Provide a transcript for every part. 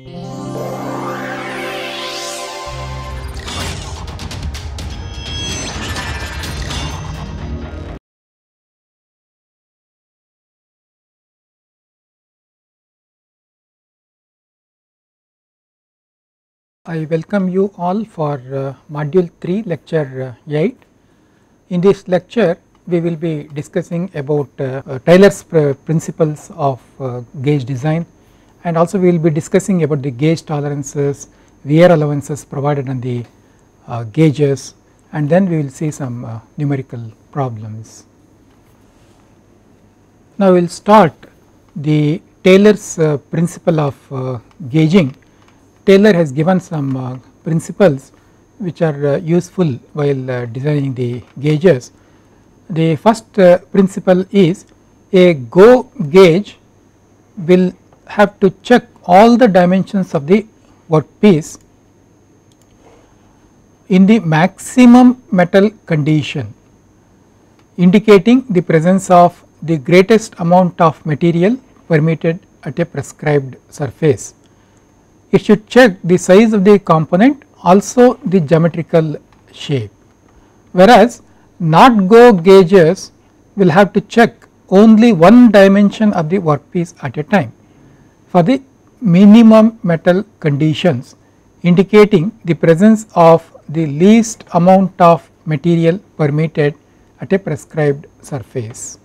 I welcome you all for uh, module 3 lecture uh, 8. In this lecture we will be discussing about uh, uh Taylor's pr principles of uh, gauge design and also we will be discussing about the gauge tolerances, wear allowances provided on the uh, gauges and then we will see some numerical problems. Now we will start the Taylor's principle of gauging Taylor has given some uh, principles which are uh, useful while uh, designing the gauges. The first uh, principle is a go gauge will have to check all the dimensions of the workpiece in the maximum metal condition indicating the presence of the greatest amount of material permitted at a prescribed surface. It should check the size of the component also the geometrical shape. Whereas not go gauges will have to check only one dimension of the workpiece at a time for the minimum metal conditions indicating the presence of the least amount of material permitted at a prescribed surface.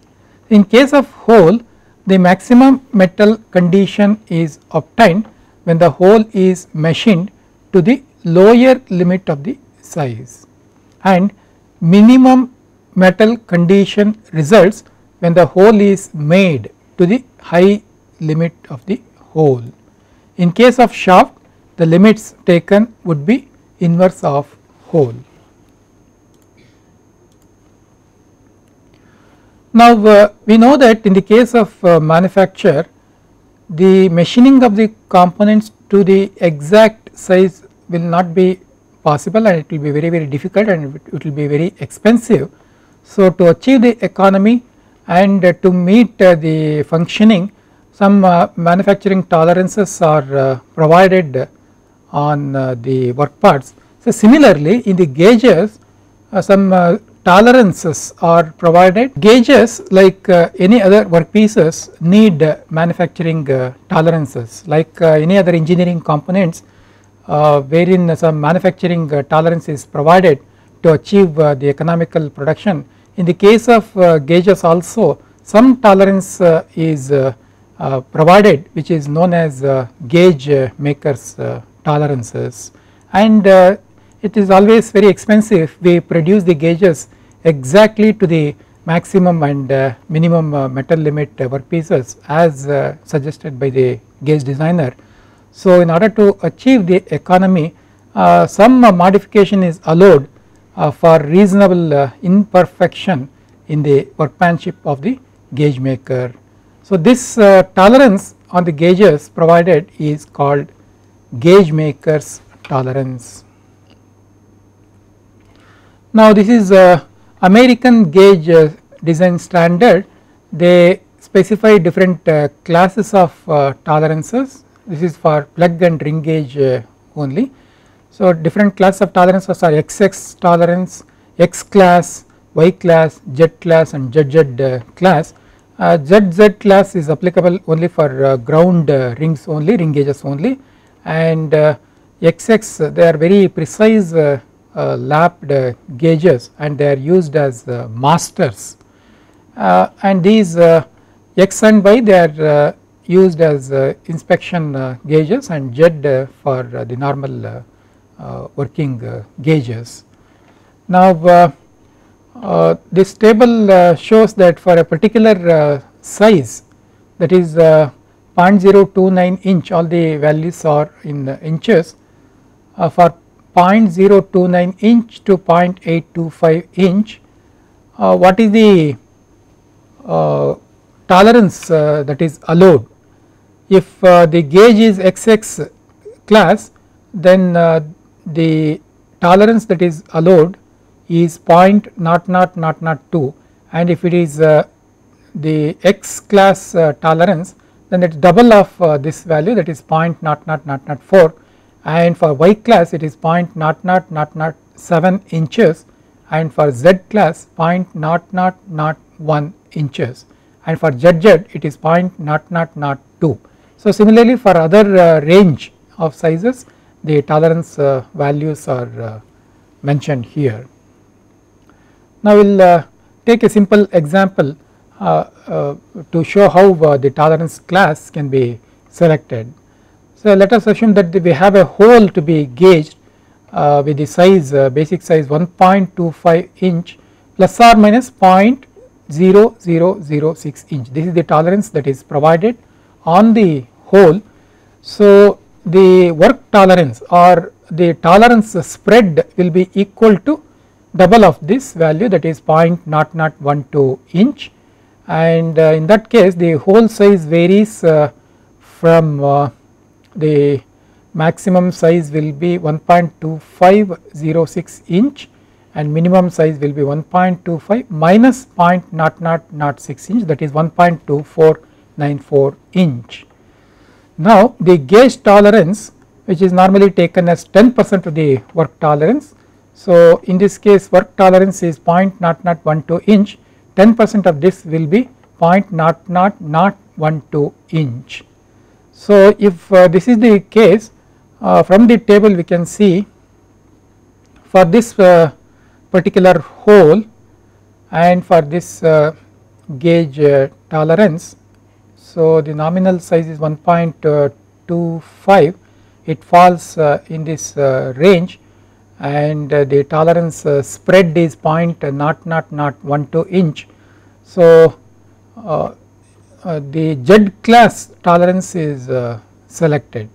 In case of hole the maximum metal condition is obtained when the hole is machined to the lower limit of the size and minimum metal condition results when the hole is made to the high limit of the hole. In case of shaft the limits taken would be inverse of hole. Now uh, we know that in the case of uh, manufacture the machining of the components to the exact size will not be possible and it will be very very difficult and it will be very expensive. So to achieve the economy and to meet uh, the functioning some uh, manufacturing tolerances are uh, provided on the work parts. So similarly in the gauges some tolerances are provided gauges like uh, any other workpieces need uh, manufacturing uh, tolerances like uh, any other engineering components uh, wherein some manufacturing uh, tolerance is provided to achieve the economical production. In the case of gauges also some tolerance is provided which is known as gauge makers tolerances and it is always very expensive we produce the gauges exactly to the maximum and uh, minimum uh, metal limit uh, workpieces as uh, suggested by the gauge designer. So in order to achieve the economy uh, some modification is allowed uh, for reasonable imperfection in the workmanship of the gauge maker. So this tolerance on the gauges provided is called gauge makers tolerance. Now this is American gauge uh, design standard they specify different uh, classes of uh, tolerances this is for plug and ring gauge only. So different class of tolerances are XX tolerance, X class, Y class, Z class and ZZ class. Uh, ZZ class is applicable only for uh, ground uh, rings only, ring gauges only and uh, XX uh, they are very precise uh, uh, lapped uh, gauges and they are used as uh, masters and these X and Y they are used as inspection gauges and Z for the normal working gauges. Now uh, this table uh, shows that for a particular uh, size that is 0.029 inch all the values are in inches. For 0.029 inch to 0.825 inch uh, what is the uh, tolerance uh, that is allowed? If uh, the gauge is XX class then uh, the tolerance that is allowed is 0.00002 and if it is uh, the X class tolerance then it is double of uh, this value that is 0.0004 and for y class it is 0.0007 inches and for z class 0.0001 inches and for ZZ it is 0.0002. So similarly for other uh, range of sizes the tolerance uh, values are uh, mentioned here. Now we will uh, take a simple example uh, uh, to show how the tolerance class can be selected. So let us assume that we have a hole to be gauged with the size basic size 1.25 inch plus or minus 0.0006 inch this is the tolerance that is provided on the hole. So the work tolerance or the tolerance spread will be equal to double of this value that is 0.0012 inch and uh, in that case the hole size varies uh, from uh, the maximum size will be 1.2506 inch and minimum size will be 1.25 minus 0.0006 inch that is 1.2494 inch. Now the gauge tolerance which is normally taken as 10 percent of the work tolerance. So in this case work tolerance is 0.0012 inch. 10 percent of this will be 0.0012 inch. So if uh, this is the case uh, from the table we can see for this uh, particular hole and for this uh, gauge uh, tolerance. So, the nominal size is 1.25 it falls uh, in this uh, range and uh, the tolerance uh, spread is 0.0012 uh, inch. So, uh, the Z class tolerance is selected.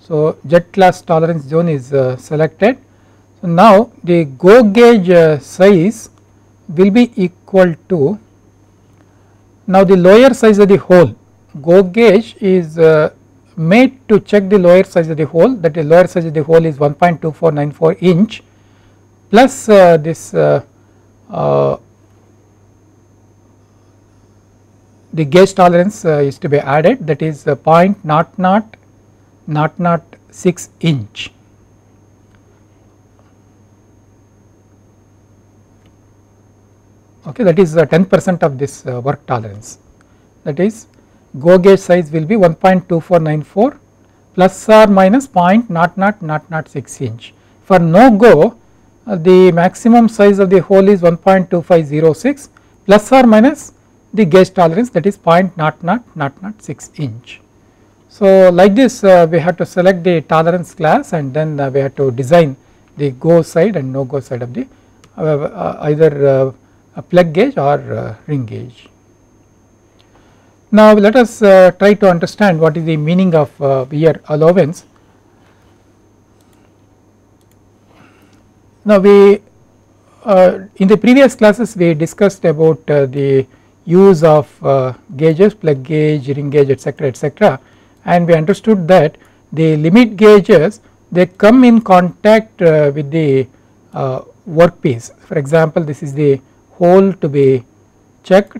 So, Z class tolerance zone is selected. So, now the go gauge size will be equal to now the lower size of the hole go gauge is uh, made to check the lower size of the hole that the lower size of the hole is 1.2494 inch plus uh, this uh, uh the gauge tolerance uh, is to be added that is uh, 0.0006 inch. okay that is uh, 10 percent of this uh, work tolerance that is go gauge size will be 1.2494 plus or minus 0.0006 inch. For no go uh, the maximum size of the hole is 1.2506 plus or minus the gauge tolerance that is 0.0006 inch. So like this uh, we have to select the tolerance class and then uh, we have to design the go side and no go side of the uh, either a plug gauge or uh, ring gauge. Now let us uh, try to understand what is the meaning of uh, wear allowance. Now we uh, in the previous classes we discussed about uh, the use of uh, gauges plug gauge ring gauge etc etc and we understood that the limit gauges they come in contact with the workpiece for example this is the hole to be checked.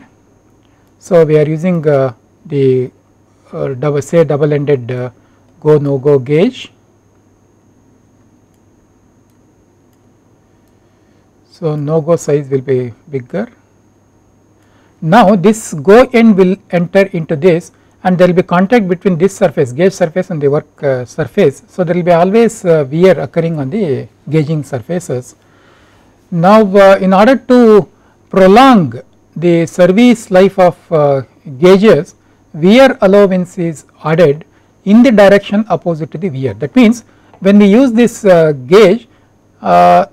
So, we are using uh, the uh, double say double ended uh, go no go gauge. So, no go size will be bigger. Now, this go end will enter into this and there will be contact between this surface gauge surface and the work uh, surface. So, there will be always uh, wear occurring on the gauging surfaces. Now, uh, in order to prolong the service life of uh, gauges wear allowance is added in the direction opposite to the wear. That means when we use this uh, gauge uh,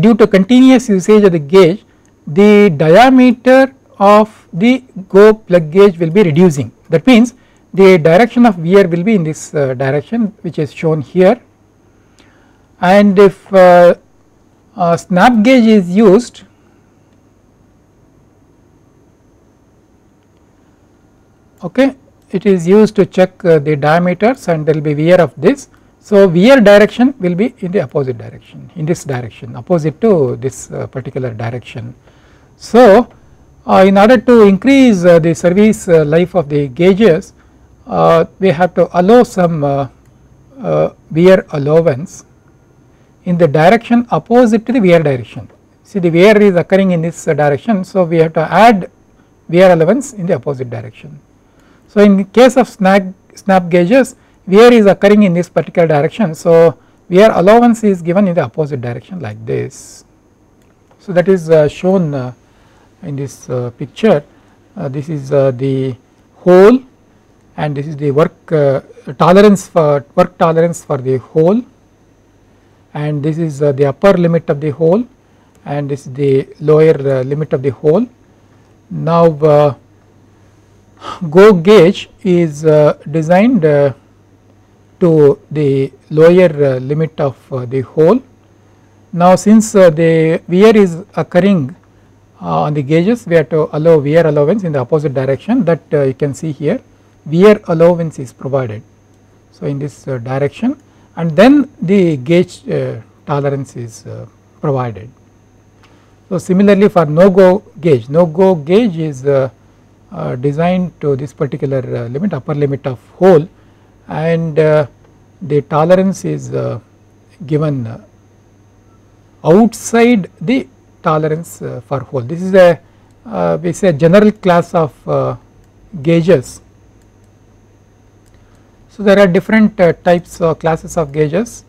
due to continuous usage of the gauge the diameter of the go plug gauge will be reducing. That means the direction of wear will be in this uh, direction which is shown here. And if uh, snap gauge is used okay it is used to check uh, the diameters and there will be wear of this. So wear direction will be in the opposite direction in this direction opposite to this uh, particular direction. So Uh, in order to increase uh, the service uh, life of the gauges uh, we have to allow some wear allowance in the direction opposite to the wear direction. See the wear is occurring in this direction so we have to add wear allowance in the opposite direction. So in case of snap, snap gauges wear is occurring in this particular direction so wear allowance is given in the opposite direction like this. So that is shown in this uh, picture uh, this is uh, the hole and this is the work tolerance for work tolerance for the hole and this is the upper limit of the hole and this is the lower limit of the hole. Now GO gauge is designed to the lower limit of the hole. Now since the wear is occurring uh, on the gauges we have to allow wear allowance in the opposite direction that uh, you can see here wear allowance is provided. So in this uh, direction and then the gauge tolerance is provided. So similarly for no go gauge, no go gauge is uh, uh, designed to this particular uh, limit upper limit of hole and the tolerance is given outside the tolerance uh, for hole. This is a uh, we say general class of uh, gauges. So there are different types or classes of gauges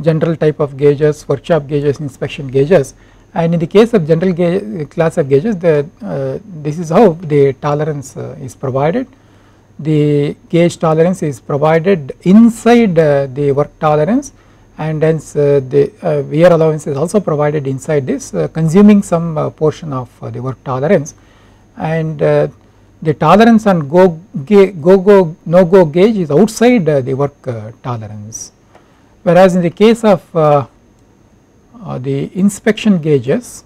general type of gauges, workshop gauges, inspection gauges and in the case of general class of gauges the uh, this is how the tolerance uh, is provided. The gauge tolerance is provided inside uh, the work tolerance and hence uh, the uh, wear allowance is also provided inside this uh, consuming some portion of the work tolerance and the tolerance on go, go, go no go gauge is outside the work tolerance whereas in the case of the inspection gauges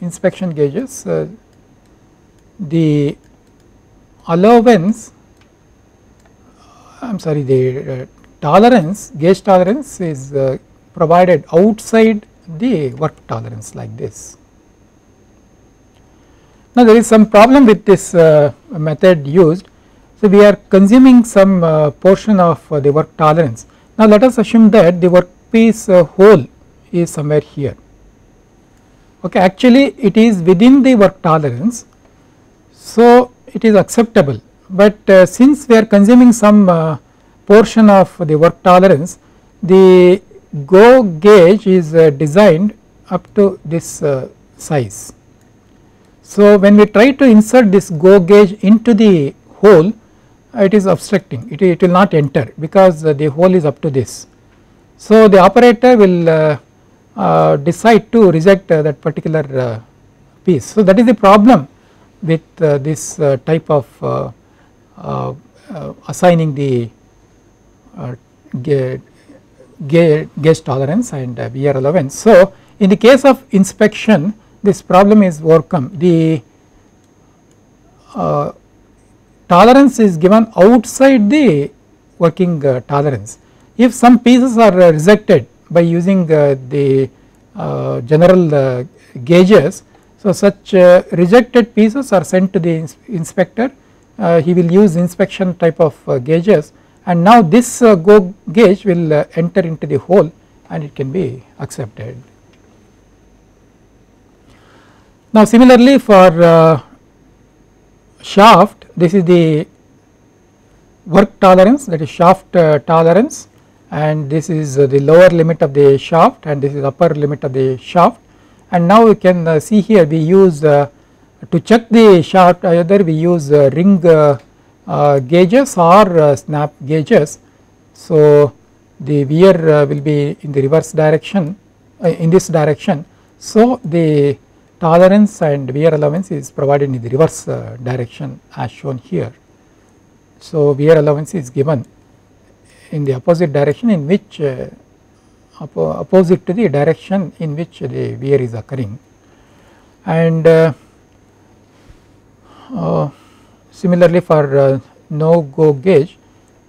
inspection gauges uh, the allowance I am sorry the uh, tolerance gauge tolerance is uh, provided outside the work tolerance like this. Now there is some problem with this uh, method used. So we are consuming some uh, portion of uh, the work tolerance. Now let us assume that the workpiece uh, hole is somewhere here. Okay, actually it is within the work tolerance. So it is acceptable but uh, since we are consuming some uh, portion of the work tolerance the go gauge is uh, designed up to this size. So when we try to insert this go gauge into the hole it is obstructing it, it will not enter because uh, the hole is up to this. So the operator will uh, decide to reject that particular piece. So that is the problem with this type of uh, uh, assigning the uh, gauge, gauge tolerance and wear allowance. So in the case of inspection this problem is overcome the uh, tolerance is given outside the working uh, tolerance. If some pieces are uh, rejected by using the general gauges so such rejected pieces are sent to the ins inspector uh, he will use inspection type of uh, gauges and now this uh, go gauge will enter into the hole and it can be accepted. Now similarly for shaft this is the work tolerance that is shaft uh, tolerance and this is uh, the lower limit of the shaft and this is upper limit of the shaft and now we can uh, see here we use to check the shaft either we use uh, ring uh, uh, gauges or snap gauges. So the wear will be in the reverse direction in this direction. So the tolerance and wear allowance is provided in the reverse direction as shown here. So wear allowance is given in the opposite direction in which uh, opposite to the direction in which the wear is occurring and uh, uh, similarly for uh, no go gauge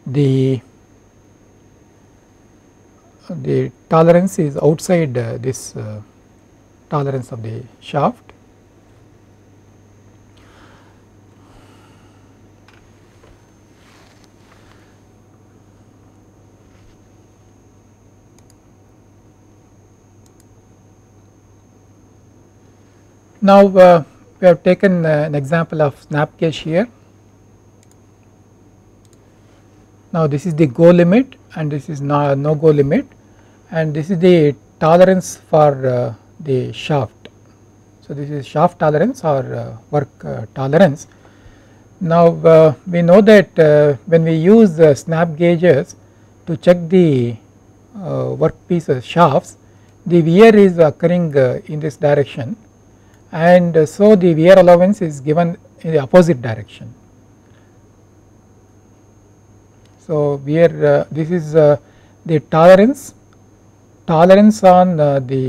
the the tolerance is outside uh, this uh, tolerance of the shaft. Now, uh, we have taken uh, an example of snap gauge here. Now, this is the go limit and this is no, no go limit and this is the tolerance for uh, the shaft. So, this is shaft tolerance or uh, work uh, tolerance. Now, uh, we know that uh, when we use snap gauges to check the work workpiece shafts, the wear is occurring in this direction and so the wear allowance is given in the opposite direction. So, wear uh, this is uh, the tolerance tolerance on uh, the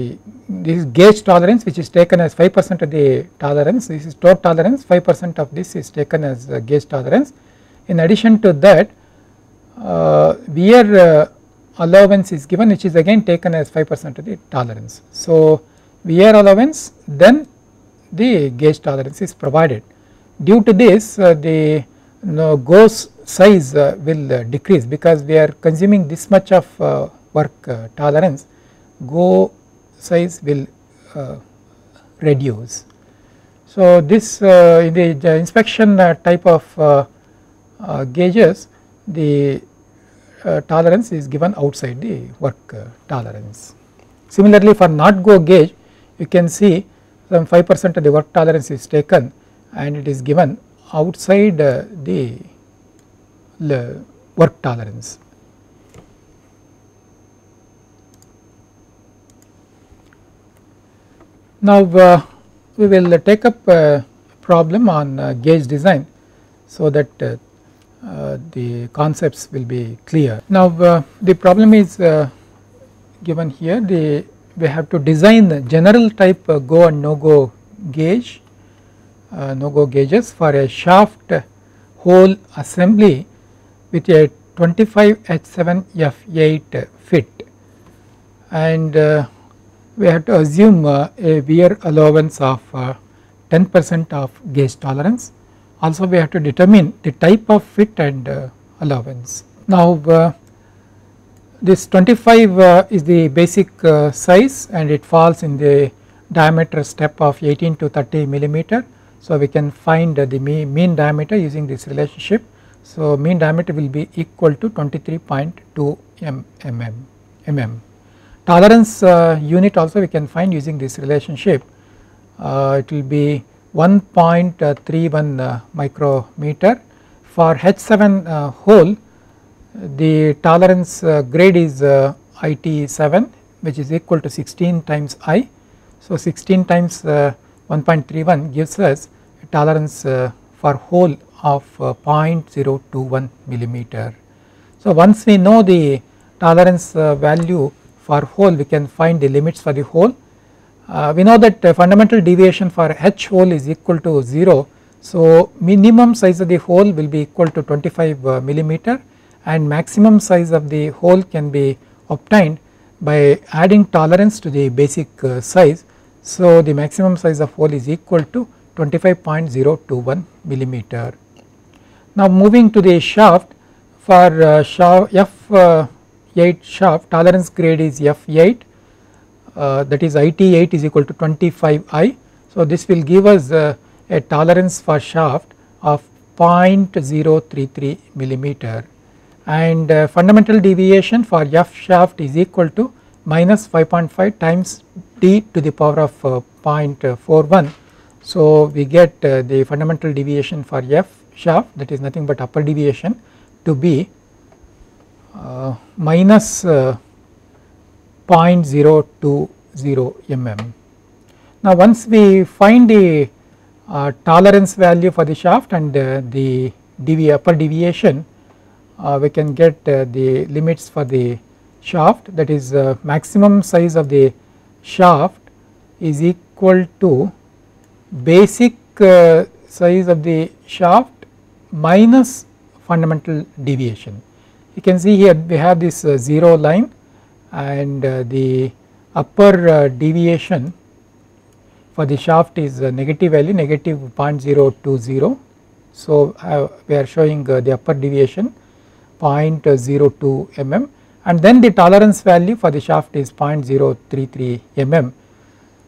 this is gauge tolerance which is taken as 5 percent of the tolerance this is torque tolerance 5 percent of this is taken as gauge tolerance. In addition to that uh, wear uh, allowance is given which is again taken as 5 percent of the tolerance. So, wear allowance then the gauge tolerance is provided. Due to this uh, the you know, GOES size uh, will uh, decrease because we are consuming this much of uh, work uh, tolerance GO size will uh, reduce. So, this uh, in the inspection uh, type of uh, gauges the tolerance is given outside the work tolerance. Similarly, for not go gauge you can see some 5 percent of the work tolerance is taken and it is given outside uh, the work tolerance. Now uh, we will take up a problem on uh, gauge design so that uh, uh the concepts will be clear. Now the problem is given here the we have to design the general type go and no go gauge no go gauges for a shaft hole assembly with a 25 H7 F8 fit and uh, we have to assume uh, a wear allowance of uh, 10 percent of gauge tolerance also we have to determine the type of fit and uh, allowance. Now this 25 uh, is the basic size and it falls in the diameter step of 18 to 30 millimeter. So, we can find the mean, mean diameter using this relationship. So, mean diameter will be equal to 23.2 mm, mm. Tolerance uh, unit also we can find using this relationship. Uh, it will be 1.31 uh, micrometer. For H7 hole the tolerance uh, grade is uh, IT7 which is equal to 16 times I. So 16 times uh, 1.31 gives us a tolerance for hole of 0.021 millimeter. So once we know the tolerance value for hole, we can find the limits for the hole. Uh, we know that uh, fundamental deviation for h hole is equal to 0. So, minimum size of the hole will be equal to 25 uh, millimeter and maximum size of the hole can be obtained by adding tolerance to the basic uh, size. So, the maximum size of hole is equal to 25.021 millimeter. Now, moving to the shaft for uh, shaft f uh, 8 shaft tolerance grade is F8 uh, that is IT8 is equal to 25i. So, this will give us uh, a tolerance for shaft of 0.033 millimeter and uh, fundamental deviation for F shaft is equal to minus 5.5 times d to the power of uh, 0.41. So, we get uh, the fundamental deviation for F shaft that is nothing but upper deviation to be uh, minus uh, 0.020 mm. Now, once we find the uh, tolerance value for the shaft and the devi upper deviation uh, we can get uh, the limits for the shaft that is uh, maximum size of the shaft is equal to basic uh, size of the shaft minus fundamental deviation. You can see here we have this uh, 0 line and uh, the upper uh, deviation for the shaft is negative value negative 0.020. So, uh, we are showing uh, the upper deviation 0.02 mm and then the tolerance value for the shaft is 0.033 mm.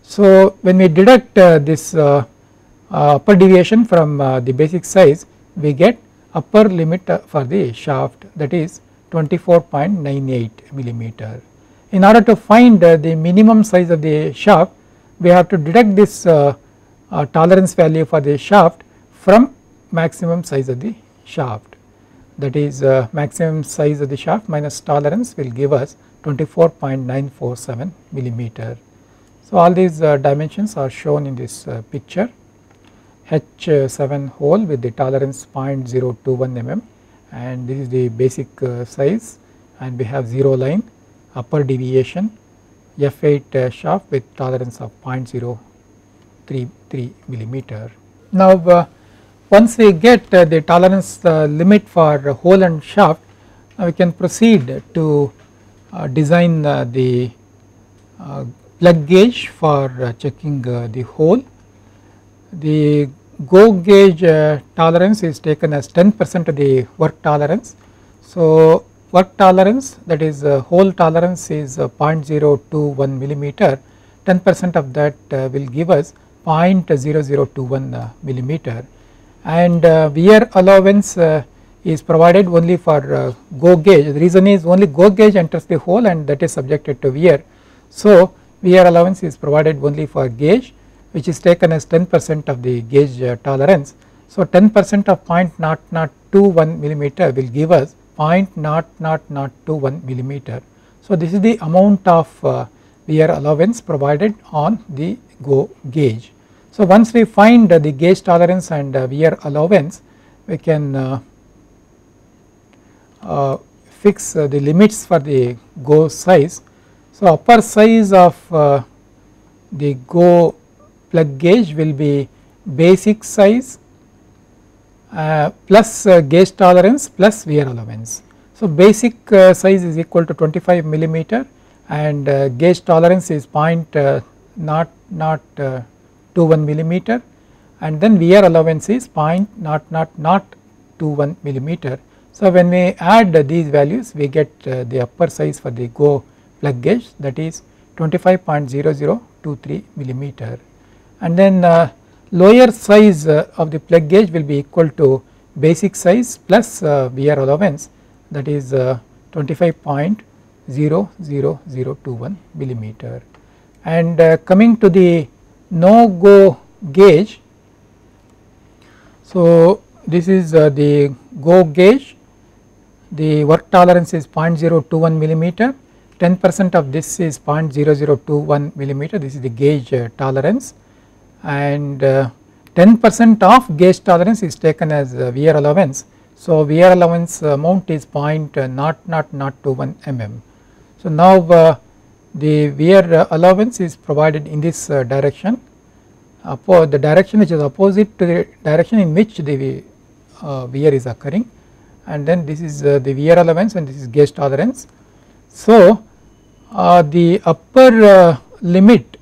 So, when we deduct uh, this upper deviation from the basic size we get upper limit for the shaft that is 24.98 millimeter. In order to find the minimum size of the shaft we have to deduct this uh, uh, tolerance value for the shaft from maximum size of the shaft that is uh, maximum size of the shaft minus tolerance will give us 24.947 millimeter. So, all these uh, dimensions are shown in this uh, picture H7 hole with the tolerance 0.021 mm and this is the basic uh, size and we have 0 line upper deviation F8 uh, shaft with tolerance of 0.033 millimeter. Now uh, once we get the tolerance limit for hole and shaft we can proceed to design the plug gauge for checking the hole. The go gauge tolerance is taken as 10 percent of the work tolerance. So work tolerance that is uh, hole tolerance is uh, 0.021 millimeter 10 percent of that uh, will give us 0.0021 uh, millimeter and uh, wear allowance uh, is provided only for go gauge the reason is only go gauge enters the hole and that is subjected to wear. So wear allowance is provided only for gauge which is taken as 10 percent of the gauge tolerance. So 10 percent of 0.0021 millimeter will give us 0.0021 millimeter. So, this is the amount of uh, wear allowance provided on the GO gauge. So, once we find uh, the gauge tolerance and uh, wear allowance we can uh, uh, fix uh, the limits for the GO size. So, upper size of the GO plug gauge will be basic size uh, plus uh, gauge tolerance plus wear allowance. So, basic uh, size is equal to 25 millimeter and gauge tolerance is point not not 21 millimeter and then wear allowance is point not not not 21 millimeter. So, when we add these values we get the upper size for the GO plug gauge that is 25.0023 millimeter and then uh, lower size uh, of the plug gauge will be equal to basic size plus uh, wear allowance that is uh, 25.00021 millimeter. And coming to the no go gauge, so this is the go gauge. The work tolerance is 0.021 millimeter. 10 percent of this is 0.0021 millimeter. This is the gauge tolerance and uh, 10 percent of gauge tolerance is taken as uh, wear allowance. So, wear allowance amount is point not not not to 1 mm. So, now uh, the wear allowance is provided in this direction Uppo the direction which is opposite to the direction in which the uh, wear is occurring and then this is uh, the wear allowance and this is gauge tolerance. So, uh, the upper limit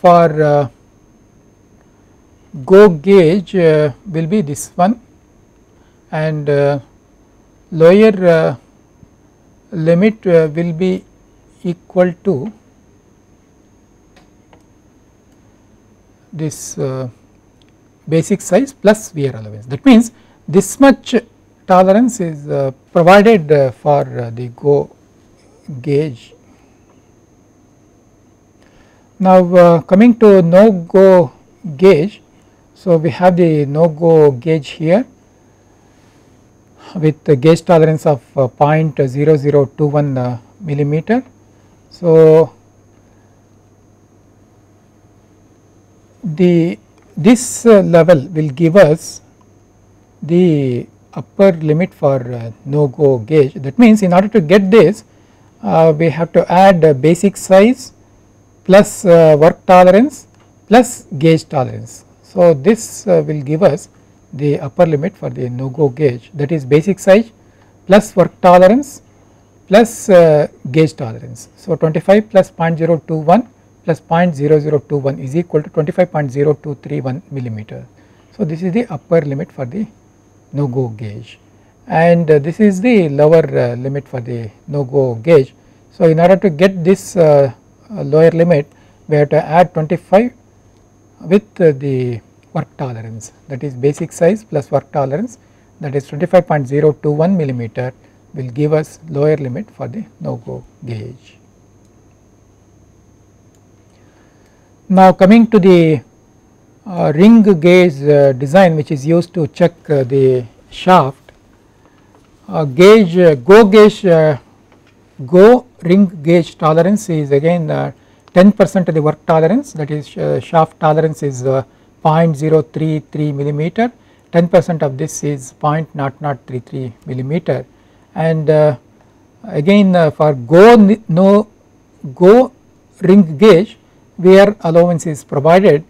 for go gauge uh, will be this one and uh, lower uh, limit will be equal to this basic size plus wear allowance. That means this much tolerance is uh, provided uh, for uh, the go gauge. Now coming to no go gauge so, we have the no go gauge here with the gauge tolerance of uh, 0.0021 uh, millimeter. So, the this uh, level will give us the upper limit for no go gauge that means in order to get this uh, we have to add basic size plus uh, work tolerance plus gauge tolerance so, this uh, will give us the upper limit for the no go gauge that is basic size plus work tolerance plus uh, gauge tolerance. So 25 plus 0.021 plus 0.0021 is equal to 25.0231 millimeter. So this is the upper limit for the no go gauge and uh, this is the lower uh, limit for the no go gauge. So in order to get this uh, lower limit we have to add 25 with the work tolerance. That is basic size plus work tolerance. That is 25.021 millimeter will give us lower limit for the no go gauge. Now coming to the uh, ring gauge uh, design which is used to check uh, the shaft. Uh, gauge uh, go gauge uh, go ring gauge tolerance is again 10 percent of the work tolerance. That is shaft tolerance is 0.033 millimeter 10 percent of this is 0.0033 millimeter and uh, again uh, for go no go ring gauge wear allowance is provided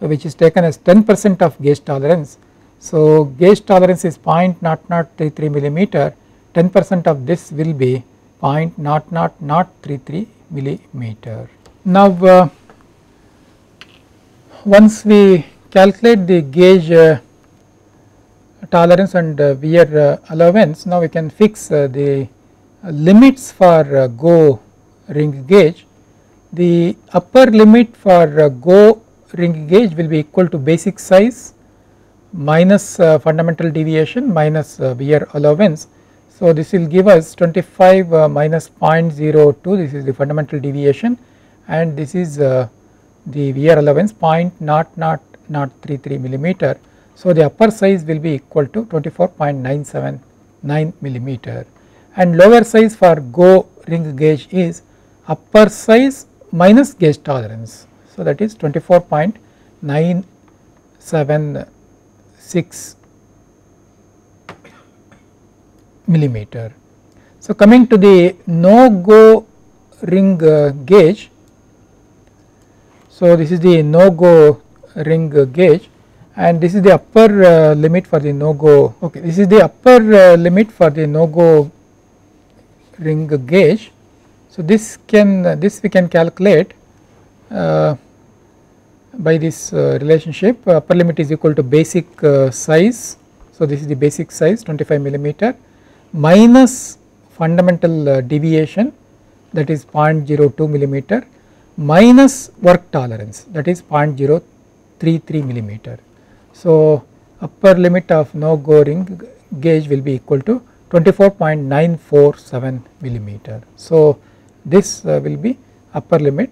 so which is taken as 10 percent of gauge tolerance. So gauge tolerance is 0.0033 millimeter 10 percent of this will be 0.0033 millimeter. Now uh, once we calculate the gauge uh, tolerance and uh, wear uh, allowance now we can fix uh, the limits for go ring gauge. The upper limit for go ring gauge will be equal to basic size minus fundamental deviation minus wear allowance. So this will give us 25 minus 0.02 this is the fundamental deviation and this is the wear allowance 0.0033 millimeter so the upper size will be equal to 24.979 millimeter and lower size for go ring gauge is upper size minus gauge tolerance. So that is 24.976 millimeter. So coming to the no go ring uh, gauge. So this is the no go ring uh, gauge and this is the upper uh, limit for the no go okay this is the upper uh, limit for the no go ring gauge. So this can uh, this we can calculate uh, by this uh, relationship upper limit is equal to basic uh, size. So this is the basic size 25 millimeter minus fundamental deviation that is 0.02 millimeter minus work tolerance that is 0.033 millimeter. So upper limit of no go ring gauge will be equal to 24.947 millimeter. So this uh, will be upper limit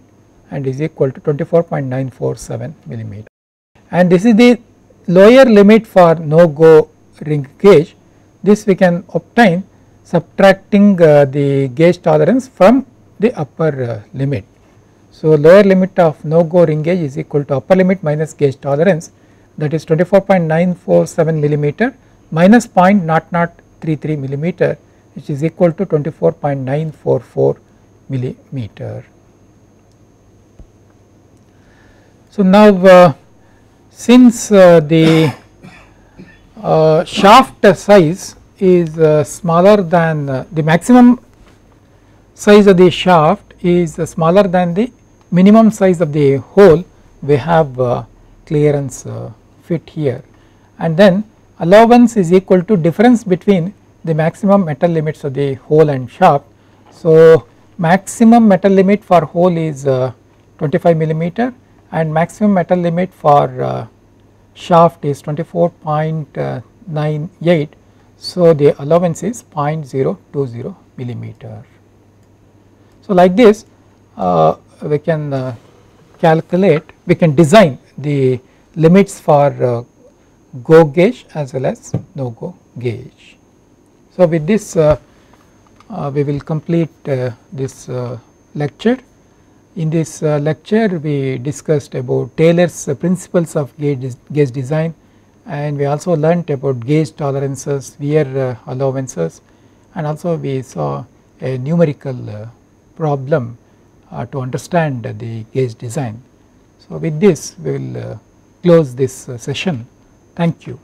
and is equal to 24.947 millimeter and this is the lower limit for no go ring gauge this we can obtain subtracting uh, the gauge tolerance from the upper uh, limit. So lower limit of no go ring gauge is equal to upper limit minus gauge tolerance that is 24.947 millimeter minus 0.0033 millimeter which is equal to 24.944 millimeter. So now uh, since uh, the uh, shaft size is uh, smaller than uh, the maximum size of the shaft is smaller than the minimum size of the hole we have clearance fit here and then allowance is equal to difference between the maximum metal limits of the hole and shaft. So maximum metal limit for hole is uh, 25 millimeter and maximum metal limit for uh, shaft is 24.98 so the allowance is 0.020 millimeter. So like this uh, we can uh, calculate we can design the limits for uh, go gauge as well as no go gauge. So with this uh, uh, we will complete uh, this uh, lecture. In this lecture we discussed about Taylor's principles of gauge, gauge design and we also learnt about gauge tolerances, wear allowances and also we saw a numerical problem to understand the gauge design. So with this we will close this uh, session. Thank you.